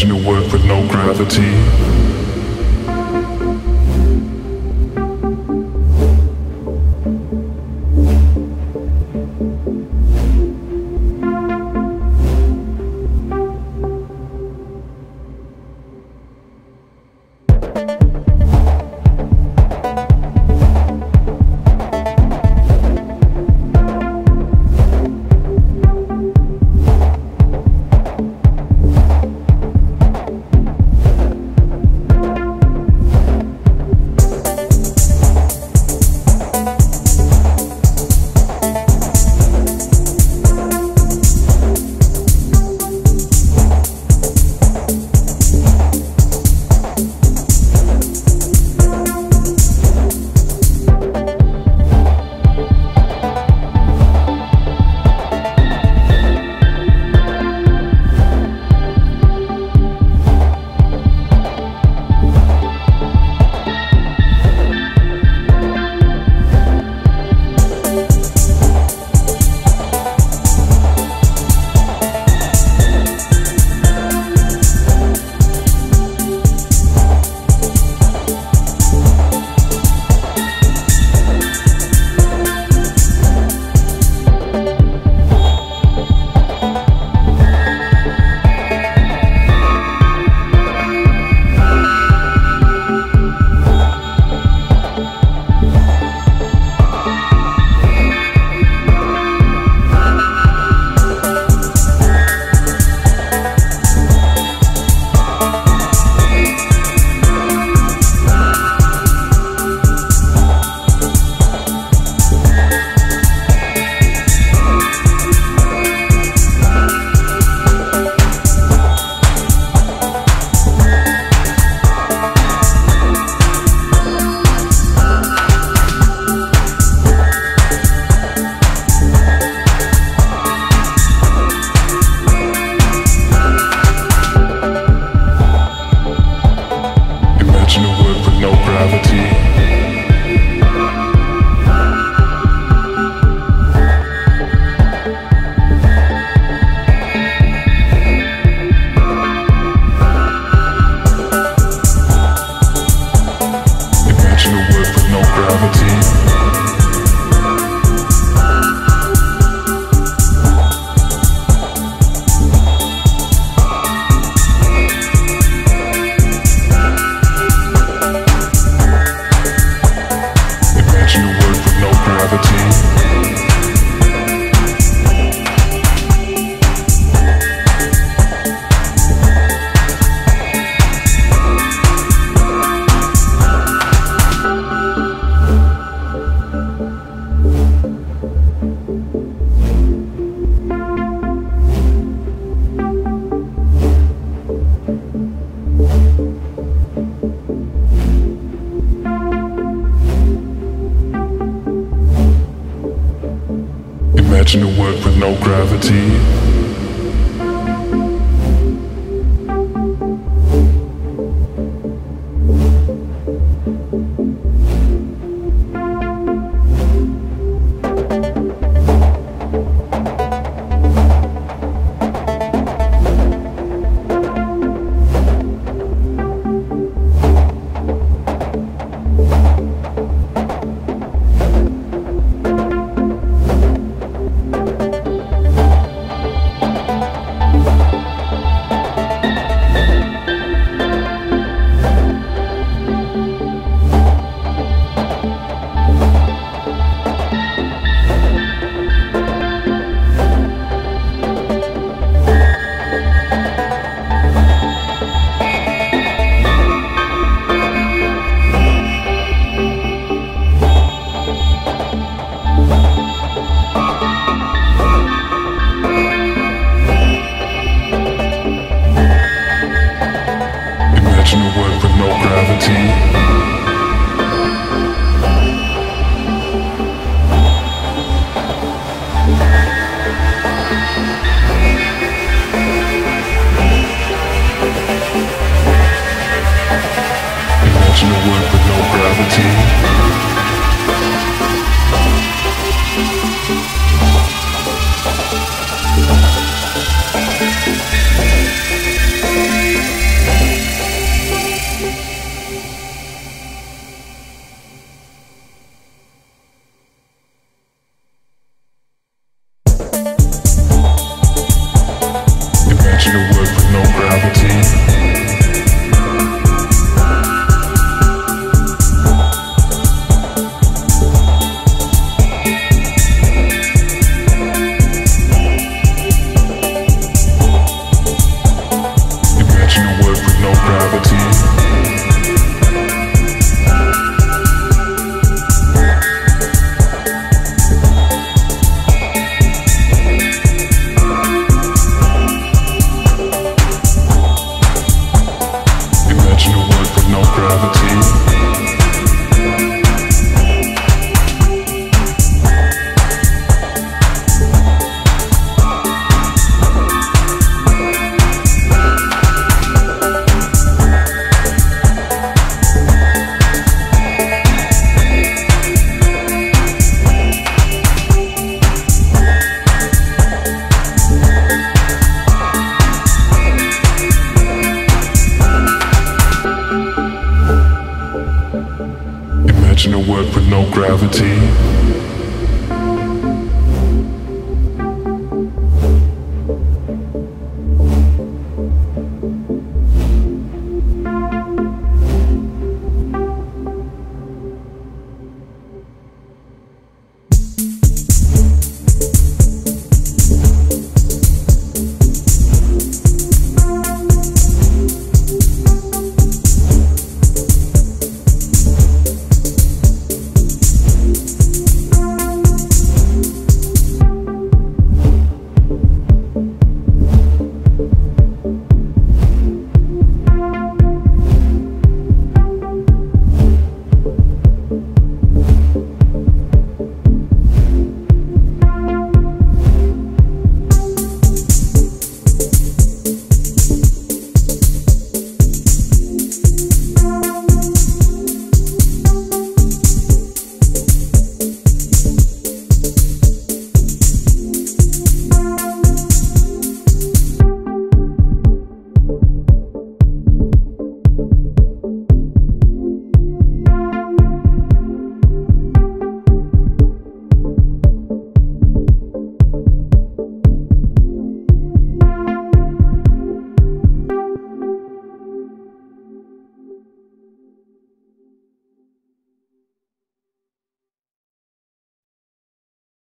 original work with no gravity. A world with no gravity. Imagine a world with no gravity. Imagine a world with no gravity. Imagine a world with no gravity.